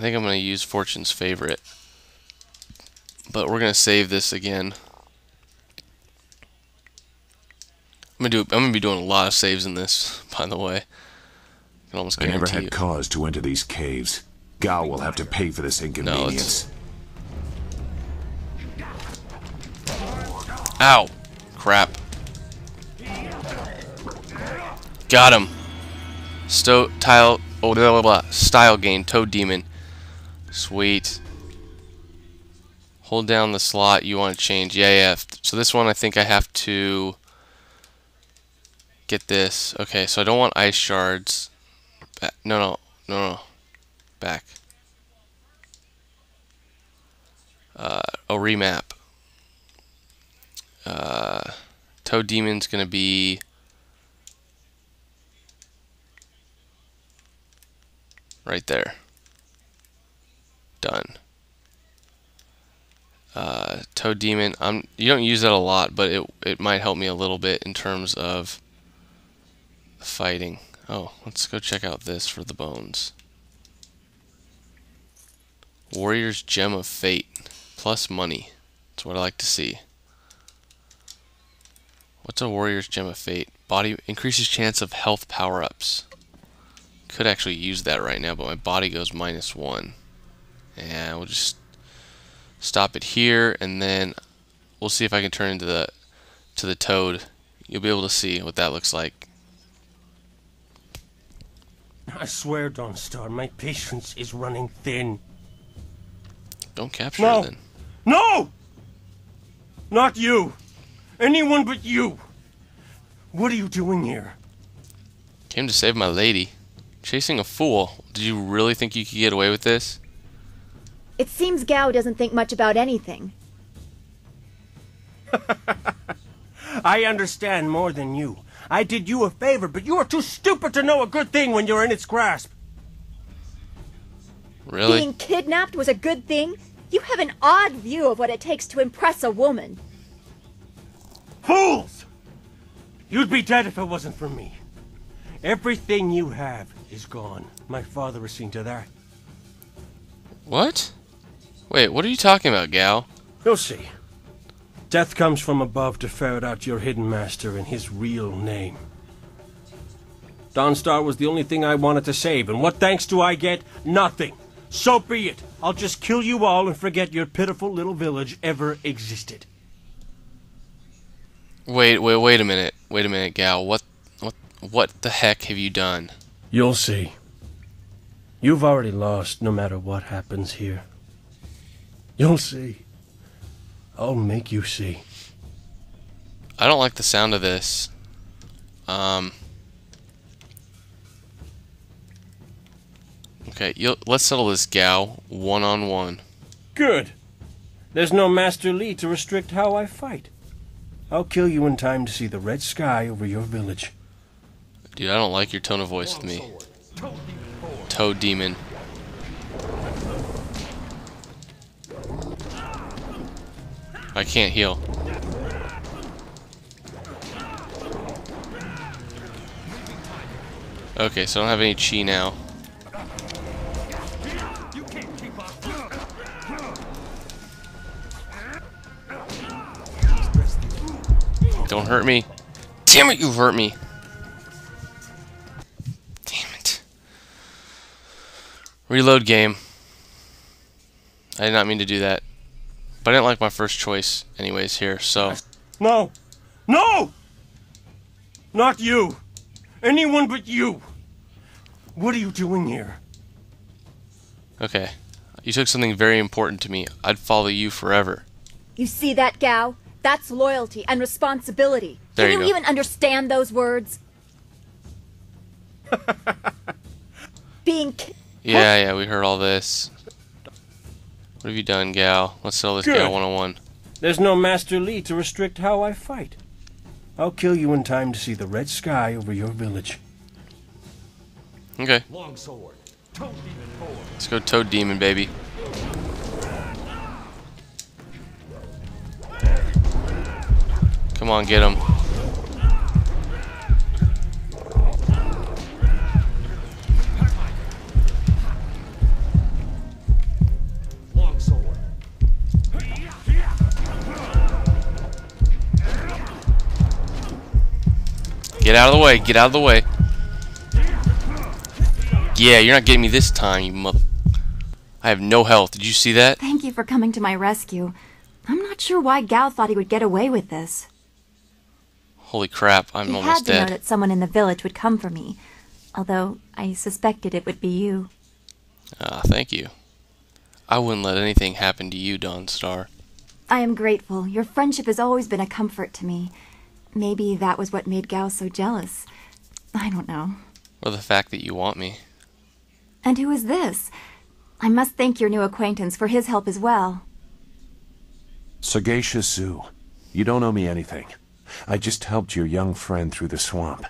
I think I'm going to use Fortune's Favorite. But we're going to save this again. I'm gonna do. I'm gonna be doing a lot of saves in this, by the way. I can almost I never had you. cause to enter these caves. Gao will have to pay for this inconvenience. Ow! Crap. Got him. Sto tile. Oh, blah, blah, blah. Style gain. Toad demon. Sweet. Hold down the slot you want to change. Yeah, yeah. So this one, I think I have to get this. Okay, so I don't want ice shards. No, no, no, no. Back. Uh, oh, remap. Uh, Toad Demon's gonna be right there. Done. Uh, Toad Demon, I'm you don't use that a lot, but it it might help me a little bit in terms of fighting. Oh, let's go check out this for the bones. Warrior's Gem of Fate plus money. That's what I like to see. What's a Warrior's Gem of Fate? Body increases chance of health power-ups. Could actually use that right now, but my body goes minus one. And we'll just stop it here, and then we'll see if I can turn into the to the toad. You'll be able to see what that looks like. I swear, Dawnstar, my patience is running thin. Don't capture No. it then. No! Not you! Anyone but you! What are you doing here? Came to save my lady. Chasing a fool. Did you really think you could get away with this? It seems Gao doesn't think much about anything. I understand more than you. I did you a favor, but you are too stupid to know a good thing when you're in its grasp. Really? Being kidnapped was a good thing? You have an odd view of what it takes to impress a woman. Fools! You'd be dead if it wasn't for me. Everything you have is gone. My father has seen to that. What? Wait, what are you talking about, Gao? You'll see. Death comes from above to ferret out your hidden master and his real name. Dawnstar was the only thing I wanted to save, and what thanks do I get? Nothing. So be it. I'll just kill you all and forget your pitiful little village ever existed. Wait, wait, wait a minute. Wait a minute, Gao. What, what, what the heck have you done? You'll see. You've already lost no matter what happens here. You'll see. I'll make you see. I don't like the sound of this. Um. Okay, you'll, let's settle this, Gao, one on one. Good. There's no Master Li to restrict how I fight. I'll kill you in time to see the red sky over your village. Dude, I don't like your tone of voice with me. Toad demon. I can't heal. Okay, so I don't have any chi now. Don't hurt me. Damn it, you hurt me. Damn it. Reload game. I did not mean to do that. But I didn't like my first choice anyways here, so... No! No! Not you! Anyone but you! What are you doing here? Okay. You took something very important to me. I'd follow you forever. You see that, Gao? That's loyalty and responsibility. There Can you you, go. even understand those words? Being Yeah, yeah, we heard all this. What have you done, Gao? Let's settle this Good. Gao 101. There's no Master Li to restrict how I fight. I'll kill you in time to see the red sky over your village. Okay. Longsword. Let's go Toad Demon, baby. Come on, get him. Get out of the way. Get out of the way. Yeah, you're not getting me this time, you mother... I have no health. Did you see that? Thank you for coming to my rescue. I'm not sure why Gao thought he would get away with this. Holy crap, I'm he almost had to know dead. that someone in the village would come for me, although I suspected it would be you. Ah, thank you. I wouldn't let anything happen to you, Dawnstar. I am grateful. Your friendship has always been a comfort to me. Maybe that was what made Gao so jealous. I don't know. Or the fact that you want me. And who is this? I must thank your new acquaintance for his help as well. Sagacious Zu. You don't owe me anything. I just helped your young friend through the swamp.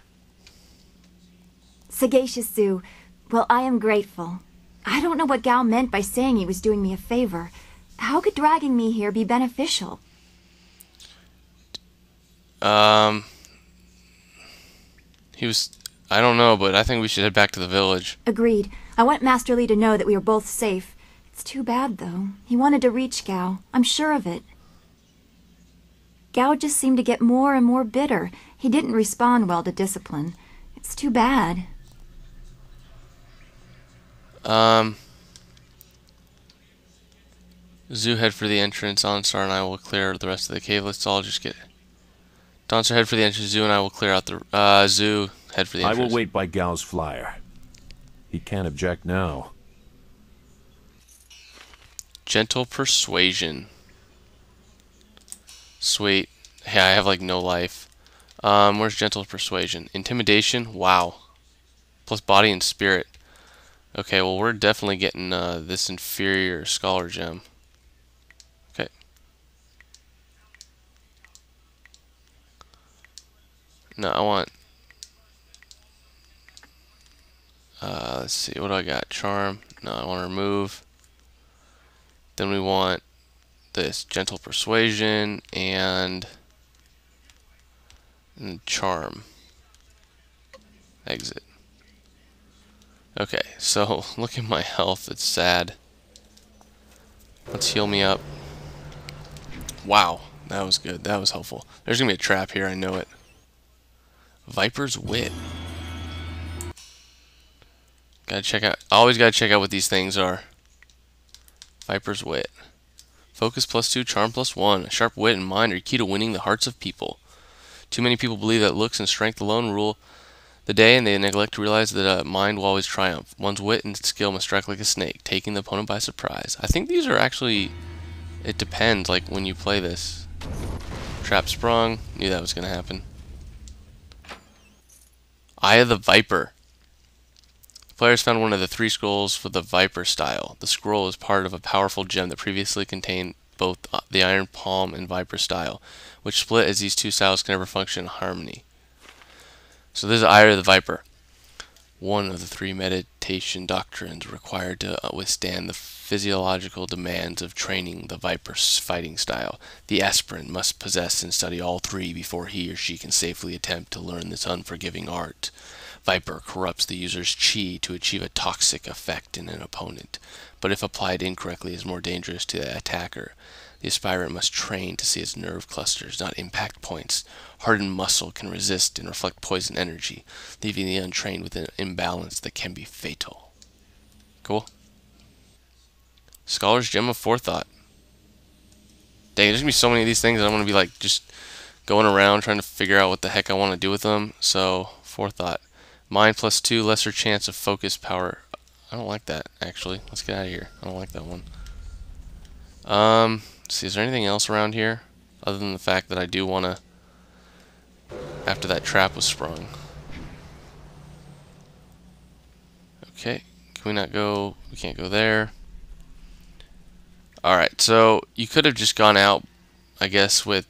Sagacious Zu. Well, I am grateful. I don't know what Gao meant by saying he was doing me a favor. How could dragging me here be beneficial? Um... He was... I don't know, but I think we should head back to the village. Agreed. I want Master Li to know that we are both safe. It's too bad, though. He wanted to reach Gao. I'm sure of it. Gao just seemed to get more and more bitter. He didn't respond well to discipline. It's too bad. Um... Zu head for the entrance. Dawnstar and I will clear the rest of the cave. Let's all just get... Dawnstar head for the entrance. Zu and I will clear out the... Uh, Zu head for the entrance. I will wait by Gao's flyer. He can't object now. Gentle persuasion. Sweet. Yeah, I have like no life. Um, where's gentle persuasion? Intimidation. Wow. Plus body and spirit. Okay, well we're definitely getting uh, this inferior scholar gem. Okay. No, I want. Uh, let's see. What do I got? Charm. No, I want to remove. Then we want this gentle persuasion and, and charm. Exit. Okay, so look at my health. It's sad. Let's heal me up. Wow, that was good. That was helpful. There's gonna be a trap here. I know it. Viper's wit. Gotta check out. Always gotta check out what these things are. Viper's wit. Focus plus two, charm plus one. Sharp wit and mind are key to winning the hearts of people. Too many people believe that looks and strength alone rule the day, and they neglect to realize that uh, mind will always triumph. One's wit and skill must strike like a snake, taking the opponent by surprise. I think these are actually. It depends, like when you play this. Trap sprung. Knew that was gonna happen. Eye of the Viper. Players found one of the three scrolls for the Viper style. The scroll is part of a powerful gem that previously contained both uh, the Iron Palm and Viper style, which split as these two styles can never function in harmony. So this is Eye of the Viper. One of the three meditation doctrines required to uh, withstand the physiological demands of training the Viper's fighting style. The aspirant must possess and study all three before he or she can safely attempt to learn this unforgiving art. Viper corrupts the user's chi to achieve a toxic effect in an opponent, but if applied incorrectly is more dangerous to the attacker. The aspirant must train to see its nerve clusters, not impact points. Hardened muscle can resist and reflect poison energy, leaving the untrained with an imbalance that can be fatal. Cool. Scholar's Gem of Forethought. Dang, there's gonna be so many of these things I'm gonna be like just going around trying to figure out what the heck I want to do with them. So, Forethought. Mind plus two, lesser chance of focus power. I don't like that, actually. Let's get out of here. I don't like that one. Um, see, is there anything else around here? Other than the fact that I do want to... After that trap was sprung. Okay, can we not go... We can't go there. Alright, so you could have just gone out, I guess, with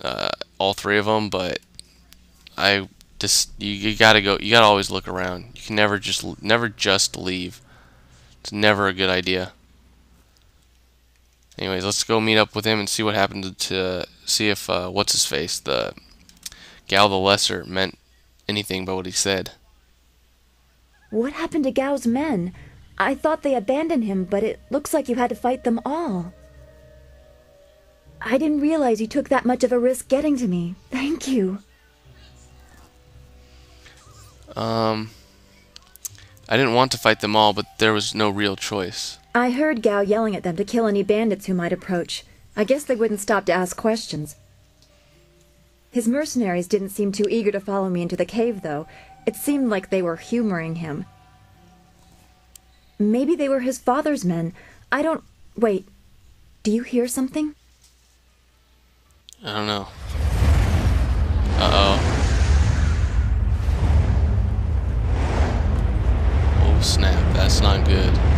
uh, all three of them, but I just you, you gotta go. You gotta always look around. You can never just never just leave. It's never a good idea. Anyways, let's go meet up with him and see what happened to, to see if uh, what's his face the Gao the Lesser meant anything by what he said. What happened to Gao's men? I thought they abandoned him, but it looks like you had to fight them all. I didn't realize you took that much of a risk getting to me. Thank you. Um, I didn't want to fight them all, but there was no real choice. I heard Gao yelling at them to kill any bandits who might approach. I guess they wouldn't stop to ask questions. His mercenaries didn't seem too eager to follow me into the cave, though. It seemed like they were humoring him. Maybe they were his father's men. I don't. Wait. Do you hear something? I don't know. snap, that's not good.